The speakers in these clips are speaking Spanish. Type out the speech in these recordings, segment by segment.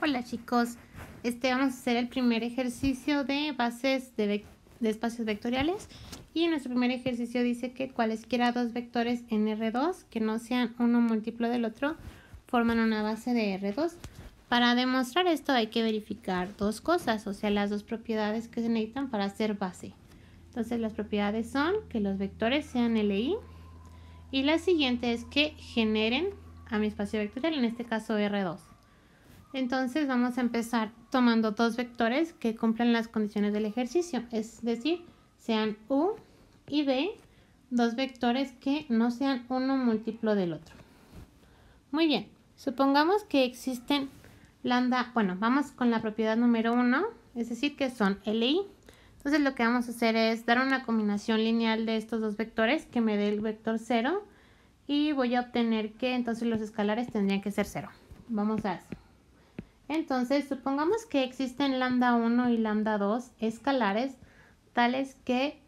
Hola chicos, este vamos a hacer el primer ejercicio de bases de, espacios vectoriales y nuestro primer ejercicio dice que cualesquiera dos vectores en R2 que no sean uno múltiplo del otro forman una base de R2. Para demostrar esto hay que verificar dos cosas, o sea las dos propiedades que se necesitan para hacer base. Entonces las propiedades son que los vectores sean LI y la siguiente es que generen a mi espacio vectorial, en este caso R2. Entonces vamos a empezar tomando dos vectores que cumplen las condiciones del ejercicio, es decir, sean U y B, dos vectores que no sean uno múltiplo del otro. Muy bien, supongamos que existen lambda, bueno, vamos con la propiedad número uno, es decir, que son LI. Entonces lo que vamos a hacer es dar una combinación lineal de estos dos vectores que me dé el vector 0 y voy a obtener que entonces los escalares tendrían que ser 0. Vamos a. Entonces, supongamos que existen lambda 1 y lambda 2 escalares tales que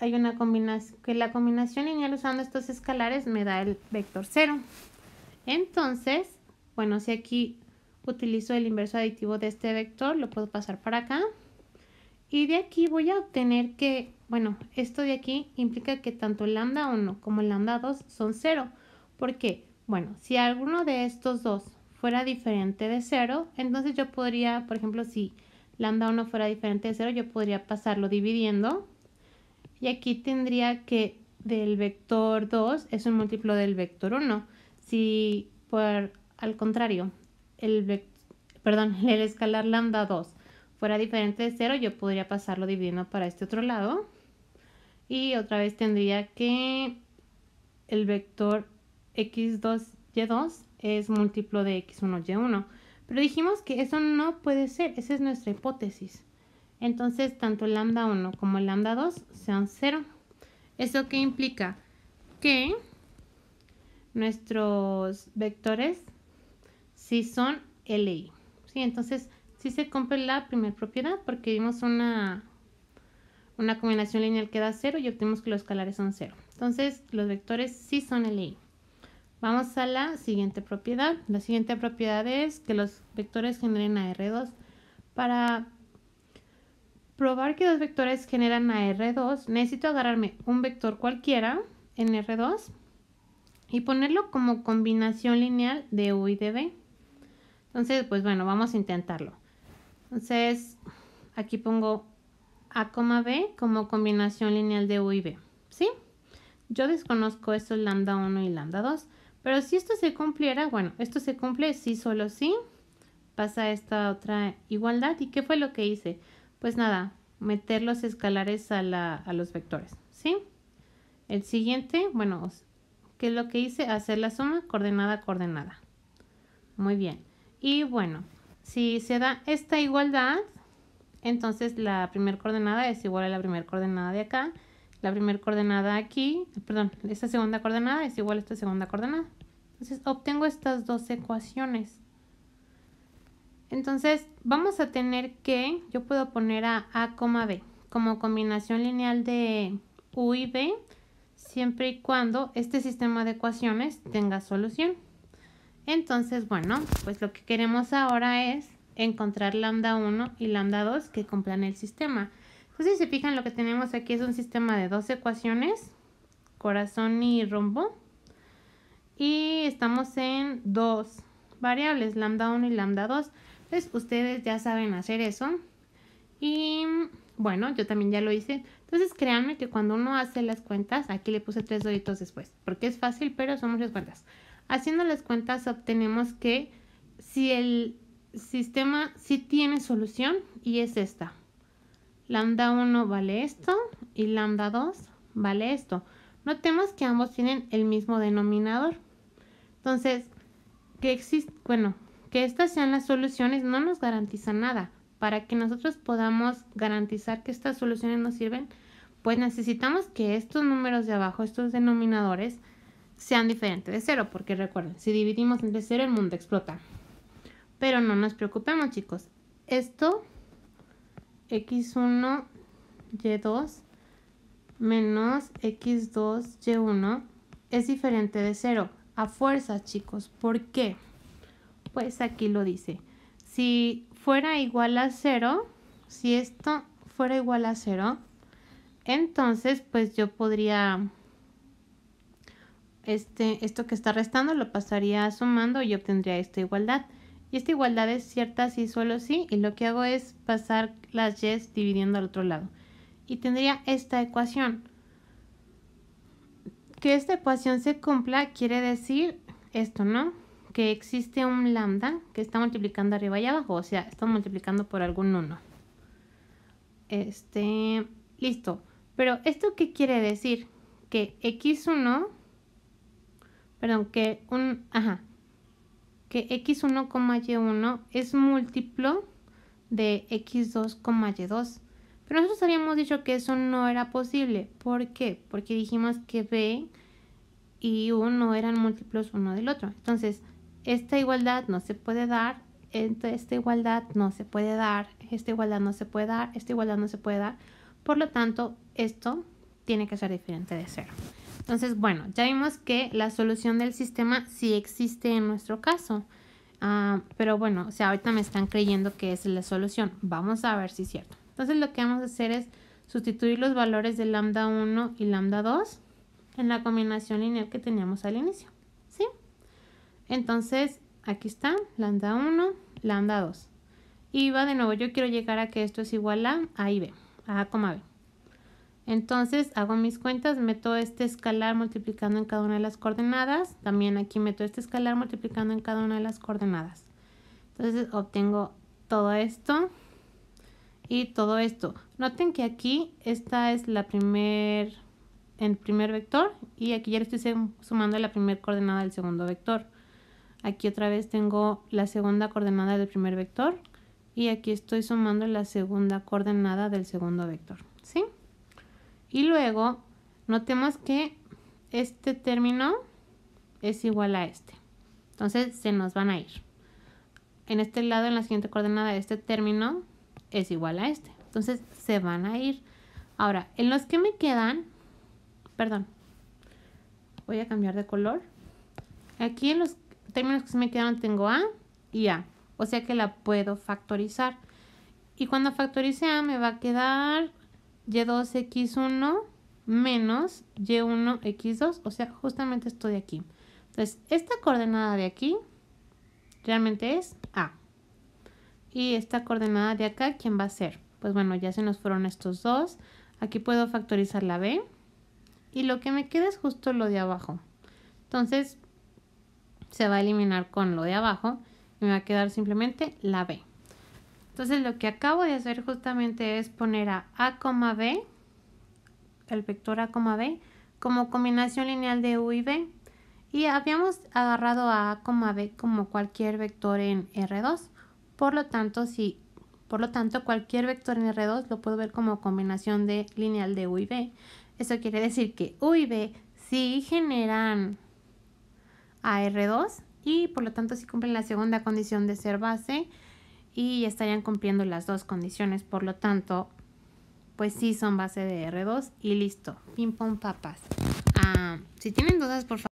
hay una combinación, que la combinación lineal usando estos escalares me da el vector 0. Entonces, bueno, si aquí utilizo el inverso aditivo de este vector, lo puedo pasar para acá. Y de aquí voy a obtener que, bueno, esto de aquí implica que tanto lambda 1 como lambda 2 son 0. ¿Por qué? Bueno, si alguno de estos dos fuera diferente de 0, entonces yo podría, por ejemplo, si lambda 1 fuera diferente de 0, yo podría pasarlo dividiendo. Y aquí tendría que del vector 2 es un múltiplo del vector 1. Si por al contrario, el, perdón, el escalar lambda 2 fuera diferente de 0, yo podría pasarlo dividiendo para este otro lado. Y otra vez tendría que el vector x2, y2 es múltiplo de x1, y1. Pero dijimos que eso no puede ser, esa es nuestra hipótesis. Entonces, tanto lambda 1 como lambda 2 sean 0. ¿Eso qué implica? Que nuestros vectores sí son LI. ¿sí? Entonces, sí se cumple la primera propiedad porque vimos una, una combinación lineal que da 0 y obtenemos que los escalares son 0. Entonces, los vectores sí son LI. Vamos a la siguiente propiedad. La siguiente propiedad es que los vectores generen a R2. Para probar que dos vectores generan a R2, necesito agarrarme un vector cualquiera en R2 y ponerlo como combinación lineal de U y de B. Entonces, pues bueno, vamos a intentarlo. Entonces, aquí pongo A, B como combinación lineal de U y B. ¿Sí? Yo desconozco estos lambda 1 y lambda 2. Pero si esto se cumpliera, bueno, esto se cumple sí, solo sí. Pasa esta otra igualdad. ¿Y qué fue lo que hice? Pues nada, meter los escalares a, la, a los vectores, ¿sí? El siguiente, bueno, ¿qué es lo que hice? Hacer la suma coordenada coordenada. Muy bien. Y bueno, si se da esta igualdad, entonces la primera coordenada es igual a la primera coordenada de acá la primera coordenada aquí, perdón, esta segunda coordenada es igual a esta segunda coordenada. Entonces obtengo estas dos ecuaciones. Entonces vamos a tener que, yo puedo poner a A, B como combinación lineal de U y B siempre y cuando este sistema de ecuaciones tenga solución. Entonces, bueno, pues lo que queremos ahora es encontrar lambda 1 y lambda 2 que cumplan el sistema. Entonces, si se fijan, lo que tenemos aquí es un sistema de dos ecuaciones, corazón y rombo. Y estamos en dos variables, lambda 1 y lambda 2. Entonces, ustedes ya saben hacer eso. Y bueno, yo también ya lo hice. Entonces, créanme que cuando uno hace las cuentas, aquí le puse tres doritos después, porque es fácil, pero son muchas cuentas. Haciendo las cuentas obtenemos que si el sistema sí tiene solución y es esta lambda 1 vale esto y lambda 2 vale esto. Notemos que ambos tienen el mismo denominador. Entonces, que existe, bueno, que estas sean las soluciones no nos garantiza nada. Para que nosotros podamos garantizar que estas soluciones nos sirven, pues necesitamos que estos números de abajo, estos denominadores, sean diferentes de cero, porque recuerden, si dividimos entre cero el mundo explota. Pero no nos preocupemos, chicos. Esto x1, y2 menos x2, y1 es diferente de 0. A fuerza, chicos. ¿Por qué? pues aquí lo dice. Si fuera igual a 0, si esto fuera igual a 0, entonces pues yo podría, este, esto que está restando lo pasaría sumando y obtendría esta igualdad. Y esta igualdad es cierta si solo sí, y lo que hago es pasar las y's dividiendo al otro lado. Y tendría esta ecuación. Que esta ecuación se cumpla quiere decir esto, ¿no? Que existe un lambda que está multiplicando arriba y abajo, o sea, está multiplicando por algún 1. Este, listo. Pero ¿esto qué quiere decir? Que x1, perdón, que un, ajá, que x1, y1 es múltiplo de x2, y2. Pero nosotros habíamos dicho que eso no era posible. ¿Por qué? Porque dijimos que b y u no eran múltiplos uno del otro. Entonces, esta igualdad no se puede dar, esta igualdad no se puede dar, esta igualdad no se puede dar, esta igualdad no se puede dar. Por lo tanto, esto tiene que ser diferente de cero. Entonces, bueno, ya vimos que la solución del sistema sí existe en nuestro caso. Ah, pero bueno, o sea, ahorita me están creyendo que es la solución. Vamos a ver si es cierto. Entonces, lo que vamos a hacer es sustituir los valores de lambda 1 y lambda 2 en la combinación lineal que teníamos al inicio. ¿Sí? Entonces, aquí está, lambda 1, lambda 2. Y va de nuevo, yo quiero llegar a que esto es igual a A y B, A, B. Entonces hago mis cuentas, meto este escalar multiplicando en cada una de las coordenadas. También aquí meto este escalar multiplicando en cada una de las coordenadas. Entonces obtengo todo esto y todo esto. Noten que aquí esta es la primer, el primer vector y aquí ya le estoy sumando la primera coordenada del segundo vector. Aquí otra vez tengo la segunda coordenada del primer vector y aquí estoy sumando la segunda coordenada del segundo vector. ¿Sí? Y luego notemos que este término es igual a este. Entonces se nos van a ir. En este lado, en la siguiente coordenada, este término es igual a este. Entonces se van a ir. Ahora, en los que me quedan, perdón, voy a cambiar de color. Aquí en los términos que se me quedan tengo A y A. O sea que la puedo factorizar. Y cuando factorice A me va a quedar y2x1 menos y1x2, o sea, justamente esto de aquí. Entonces, esta coordenada de aquí realmente es A. Y esta coordenada de acá, ¿quién va a ser? Pues bueno, ya se nos fueron estos dos. Aquí puedo factorizar la B. Y lo que me queda es justo lo de abajo. Entonces, se va a eliminar con lo de abajo. Y me va a quedar simplemente la B. Entonces lo que acabo de hacer justamente es poner a A, B, el vector A, B, como combinación lineal de U y B. Y habíamos agarrado a A, B como cualquier vector en R2. Por lo tanto, si, por lo tanto, cualquier vector en R2 lo puedo ver como combinación de lineal de U y B. Eso quiere decir que U y B sí generan a R2 y por lo tanto sí cumplen la segunda condición de ser base y estarían cumpliendo las dos condiciones. Por lo tanto, pues sí son base de R2 y listo. Ping pong papas. Ah, si tienen dudas, por favor.